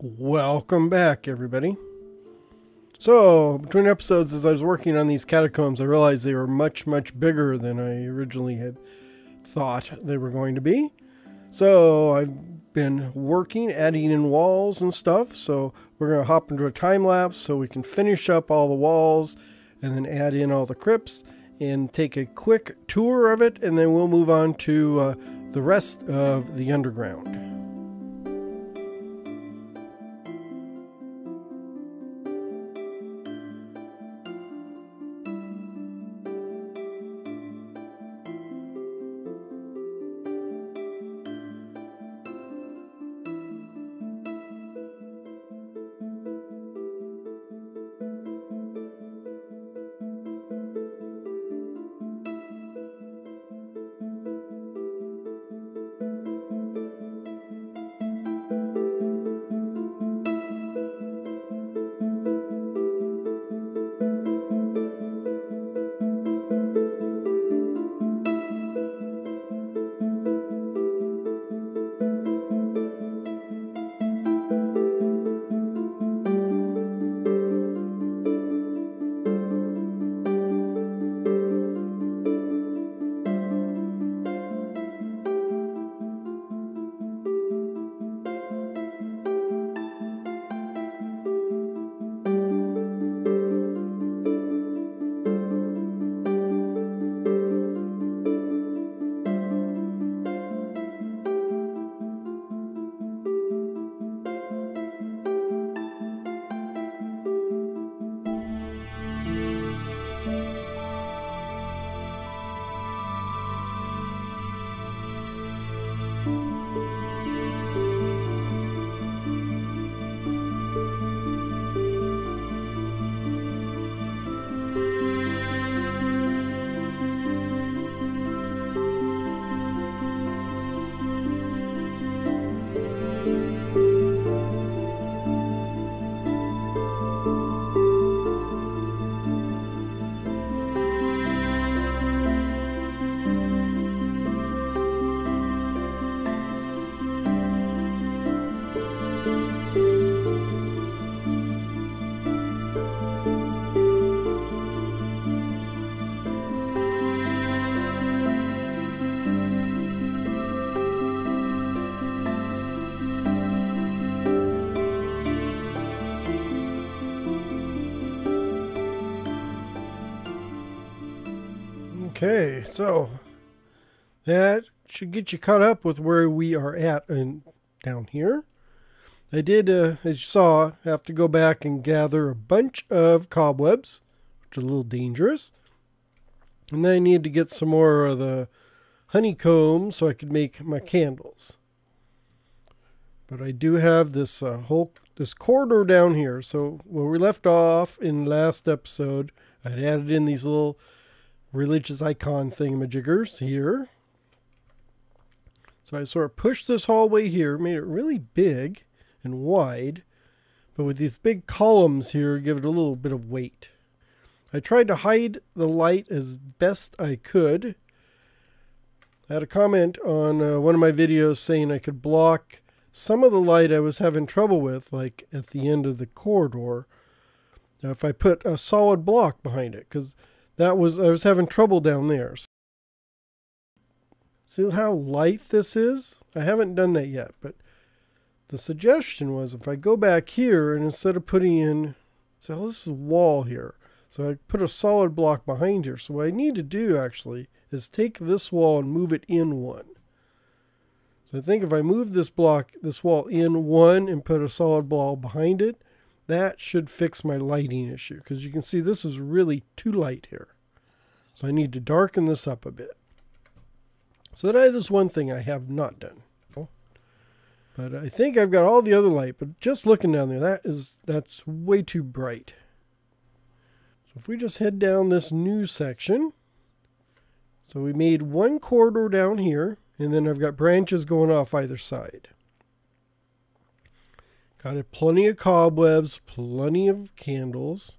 Welcome back, everybody. So, between episodes, as I was working on these catacombs, I realized they were much, much bigger than I originally had thought they were going to be. So, I've been working, adding in walls and stuff. So, we're going to hop into a time lapse so we can finish up all the walls and then add in all the crypts and take a quick tour of it. And then we'll move on to uh, the rest of the underground. Okay, so that should get you caught up with where we are at and down here. I did, uh, as you saw, have to go back and gather a bunch of cobwebs, which is a little dangerous. And then I need to get some more of the honeycomb so I could make my candles. But I do have this uh, whole this corridor down here. So where we left off in last episode, I'd added in these little religious icon thingamajiggers here. So I sort of pushed this hallway here, made it really big and wide, but with these big columns here, give it a little bit of weight. I tried to hide the light as best I could. I had a comment on uh, one of my videos saying I could block some of the light I was having trouble with, like at the end of the corridor, if I put a solid block behind it, because that was I was having trouble down there. See how light this is? I haven't done that yet, but the suggestion was if I go back here and instead of putting in, so this is wall here. So I put a solid block behind here. So what I need to do actually is take this wall and move it in one. So I think if I move this block, this wall in one and put a solid wall behind it, that should fix my lighting issue because you can see this is really too light here. So I need to darken this up a bit. So that is one thing I have not done. But I think I've got all the other light, but just looking down there, that is that's way too bright. So if we just head down this new section, so we made one corridor down here, and then I've got branches going off either side. Got plenty of cobwebs, plenty of candles.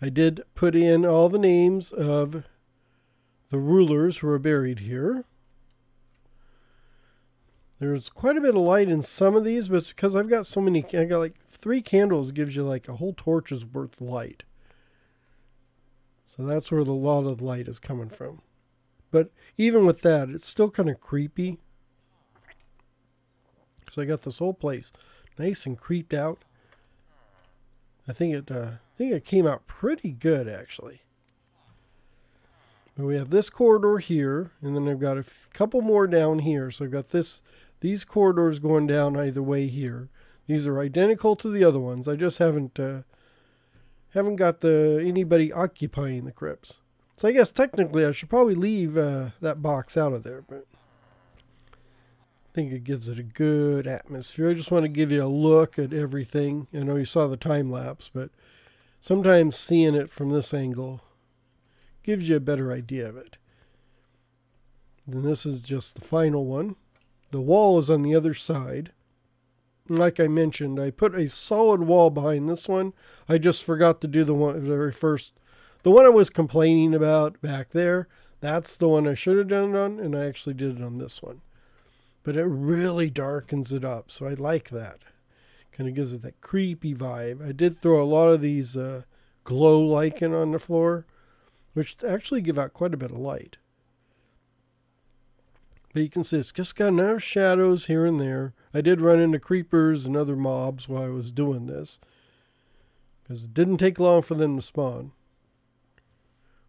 I did put in all the names of the rulers who are buried here. There's quite a bit of light in some of these, but because I've got so many, I got like three candles gives you like a whole torch's worth of light. So that's where the lot of light is coming from. But even with that, it's still kind of creepy. So I got this whole place nice and creeped out. I think it uh, I think it came out pretty good actually. But we have this corridor here, and then I've got a couple more down here. So I've got this these corridors going down either way here. These are identical to the other ones. I just haven't uh, haven't got the anybody occupying the crypts. So I guess technically I should probably leave uh, that box out of there, but think it gives it a good atmosphere. I just want to give you a look at everything. I know you saw the time lapse, but sometimes seeing it from this angle gives you a better idea of it. And this is just the final one. The wall is on the other side. Like I mentioned, I put a solid wall behind this one. I just forgot to do the one very first the one I was complaining about back there. That's the one I should have done it on, and I actually did it on this one. But it really darkens it up, so I like that. Kind of gives it that creepy vibe. I did throw a lot of these uh, glow lichen on the floor, which actually give out quite a bit of light. But you can see it's just got enough shadows here and there. I did run into creepers and other mobs while I was doing this. Because it didn't take long for them to spawn.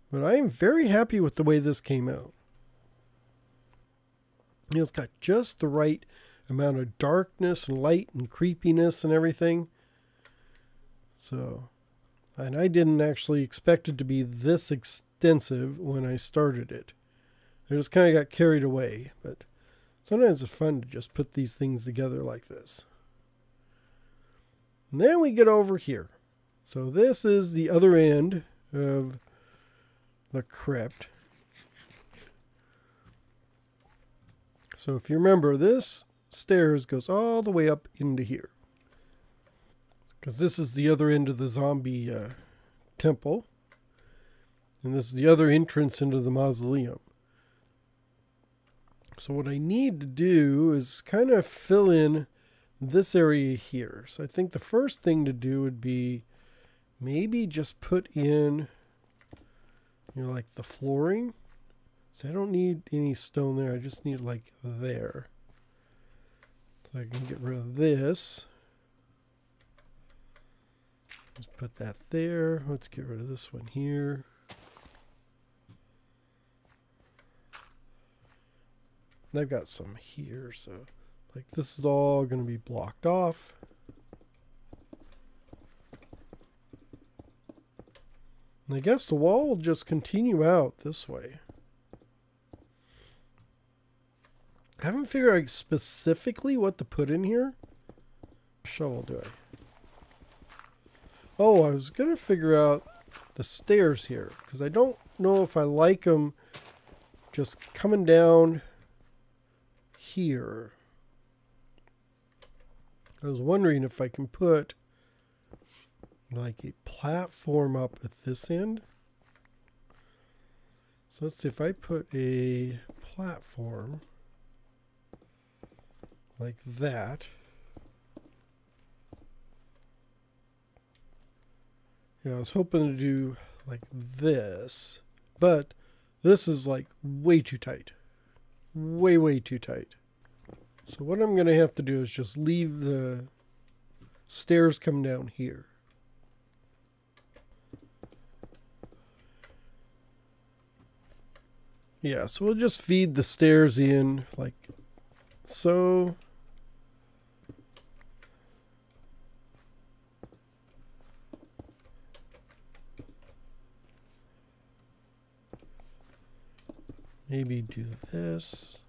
But I am very happy with the way this came out. You know, it's got just the right amount of darkness and light and creepiness and everything. So, and I didn't actually expect it to be this extensive when I started it. I just kind of got carried away, but sometimes it's fun to just put these things together like this. And then we get over here. So this is the other end of the crypt. So if you remember, this stairs goes all the way up into here. Because this is the other end of the zombie uh, temple. And this is the other entrance into the mausoleum. So what I need to do is kind of fill in this area here. So I think the first thing to do would be maybe just put in, you know, like the flooring. So I don't need any stone there. I just need like there. So I can get rid of this. Let's put that there. Let's get rid of this one here. I've got some here, so like this is all going to be blocked off. And I guess the wall will just continue out this way. I haven't figured out specifically what to put in here. Shovel do I? Oh, I was going to figure out the stairs here because I don't know if I like them just coming down here. I was wondering if I can put like a platform up at this end. So let's see if I put a platform like that. Yeah, I was hoping to do like this, but this is like way too tight. Way, way too tight. So what I'm going to have to do is just leave the stairs come down here. Yeah, so we'll just feed the stairs in like so. Maybe do this.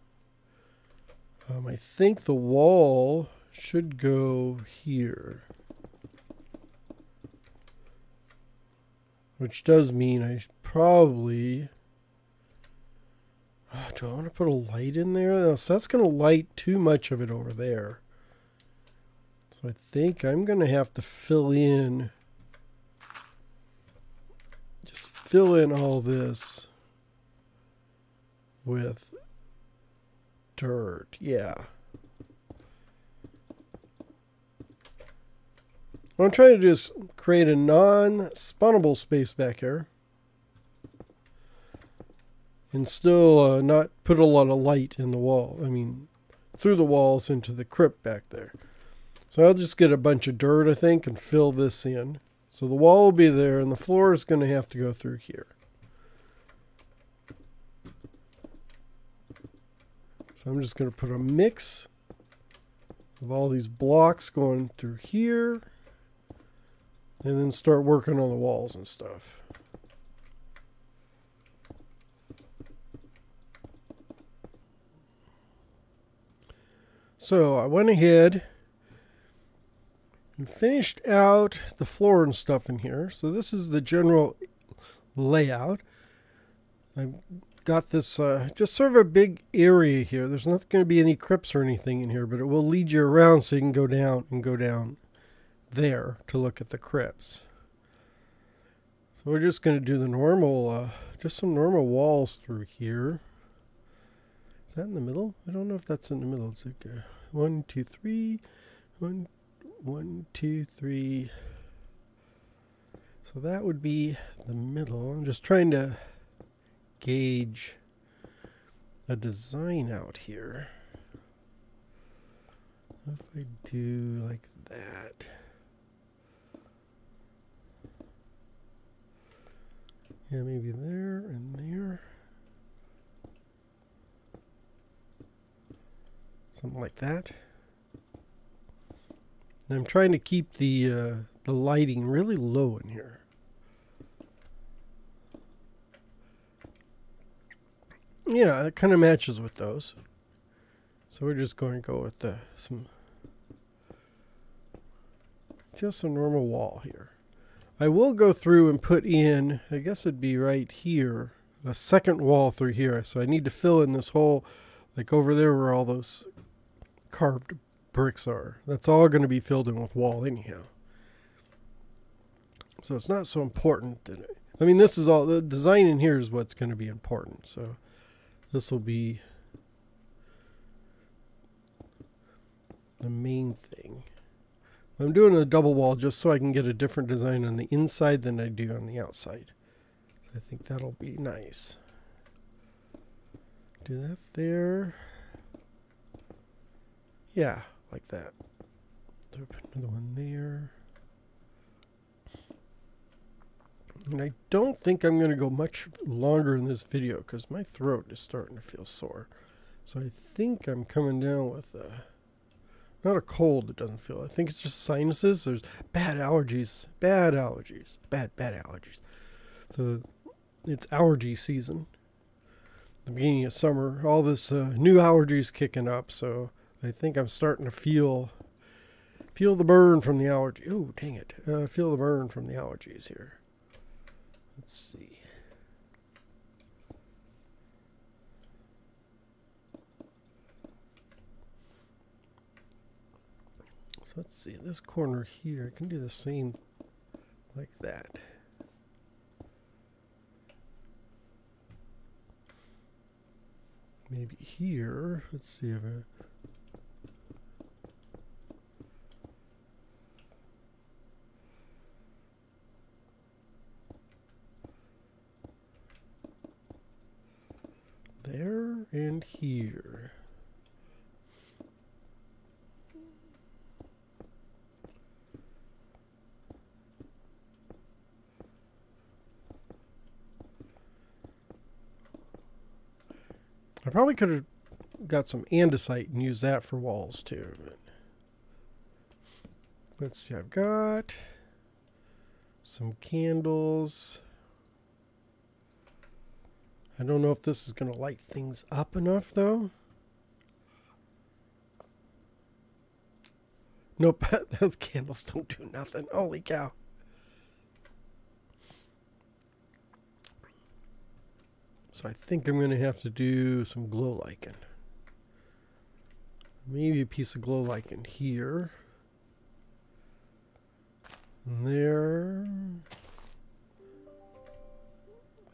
Um, I think the wall should go here. Which does mean I probably... Oh, do I want to put a light in there? So that's going to light too much of it over there. So I think I'm going to have to fill in, just fill in all this with dirt. Yeah. What I'm trying to do is create a non-spawnable space back here. And still uh, not put a lot of light in the wall. I mean, through the walls into the crypt back there. So I'll just get a bunch of dirt, I think, and fill this in. So the wall will be there, and the floor is going to have to go through here. So I'm just going to put a mix of all these blocks going through here and then start working on the walls and stuff. So I went ahead and finished out the floor and stuff in here. So this is the general layout. I've got this uh, just sort of a big area here. There's not going to be any crypts or anything in here, but it will lead you around so you can go down and go down there to look at the crypts. So we're just going to do the normal, uh, just some normal walls through here. Is that in the middle? I don't know if that's in the middle. It's like uh, one, two, three, one, one, two, three. So that would be the middle. I'm just trying to gauge a design out here. If I do like that. Yeah, maybe there and there. Something like that. And I'm trying to keep the uh, the lighting really low in here. Yeah, it kind of matches with those. So we're just going to go with the some just a normal wall here. I will go through and put in, I guess it'd be right here, a second wall through here. So I need to fill in this whole, like over there where all those carved bricks are. That's all going to be filled in with wall anyhow. So it's not so important that, it, I mean, this is all, the design in here is what's going to be important. So this will be the main thing. I'm doing a double wall just so I can get a different design on the inside than I do on the outside. So I think that'll be nice. Do that there. Yeah, like that. Put another one there. And I don't think I'm going to go much longer in this video because my throat is starting to feel sore. So I think I'm coming down with a not a cold, it doesn't feel. I think it's just sinuses. There's bad allergies. Bad allergies. Bad, bad allergies. So it's allergy season. The beginning of summer. All this uh, new allergies kicking up. So I think I'm starting to feel feel the burn from the allergy. Oh, dang it. Uh, feel the burn from the allergies here. Let's see. So let's see, this corner here, I can do the same like that. Maybe here, let's see if I there and here. I probably could have got some andesite and used that for walls too. Let's see, I've got some candles. I don't know if this is going to light things up enough though. Nope, those candles don't do nothing. Holy cow. So I think I'm going to have to do some glow lichen. Maybe a piece of glow lichen here. And there.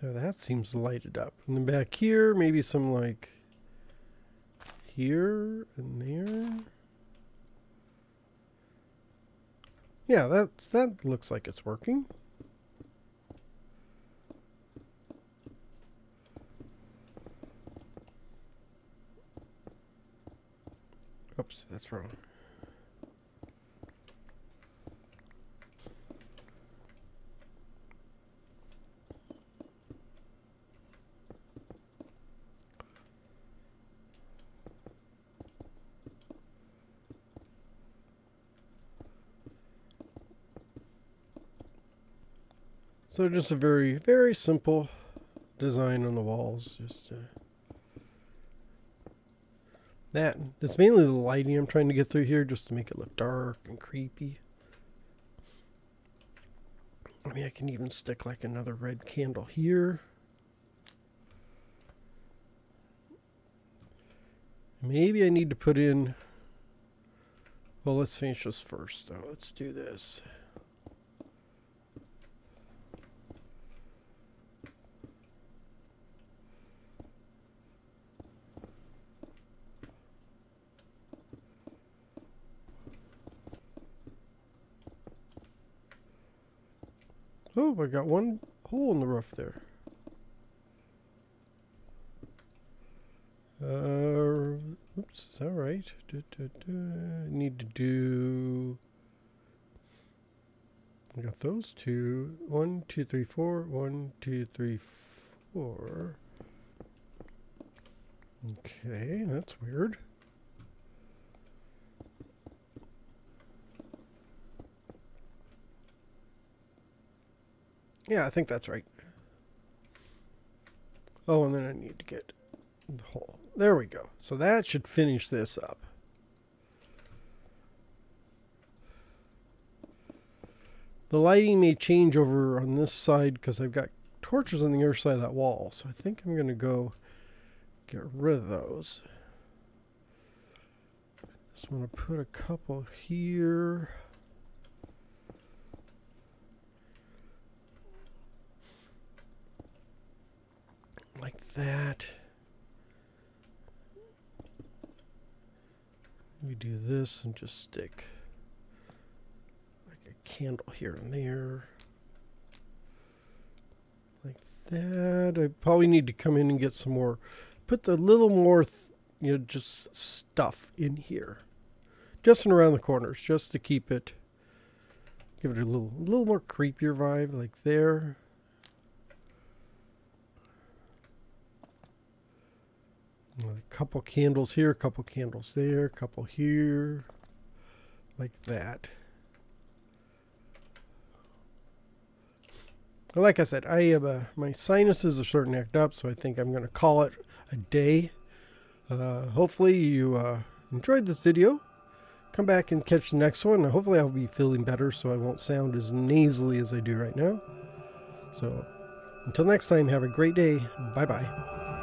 Yeah, that seems lighted up. And then back here, maybe some like here and there. Yeah, that's that looks like it's working. Oops, that's wrong. So just a very, very simple design on the walls. Just uh, that. It's mainly the lighting I'm trying to get through here just to make it look dark and creepy. I mean, I can even stick like another red candle here. Maybe I need to put in... Well, let's finish this first, though. Let's do this. Oh, I got one hole in the roof there. Uh, oops, is that right? Da, da, da. Need to do. I got those two. One, two, three, four. One, two, three, four. Okay, that's weird. Yeah, I think that's right. Oh, and then I need to get the hole. There we go. So that should finish this up. The lighting may change over on this side because I've got torches on the other side of that wall. So I think I'm going to go get rid of those. Just want to put a couple here. That. We do this and just stick like a candle here and there. Like that. I probably need to come in and get some more, put the little more, you know, just stuff in here. Just and around the corners, just to keep it, give it a little, a little more creepier vibe, like there. A couple candles here, a couple candles there, a couple here, like that. Like I said, I have a, my sinuses are starting to act up, so I think I'm going to call it a day. Uh, hopefully you uh, enjoyed this video. Come back and catch the next one. Hopefully I'll be feeling better so I won't sound as nasally as I do right now. So until next time, have a great day. Bye-bye.